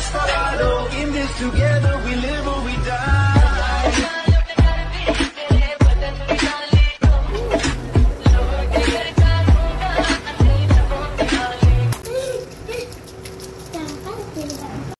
desperado. In this together we live.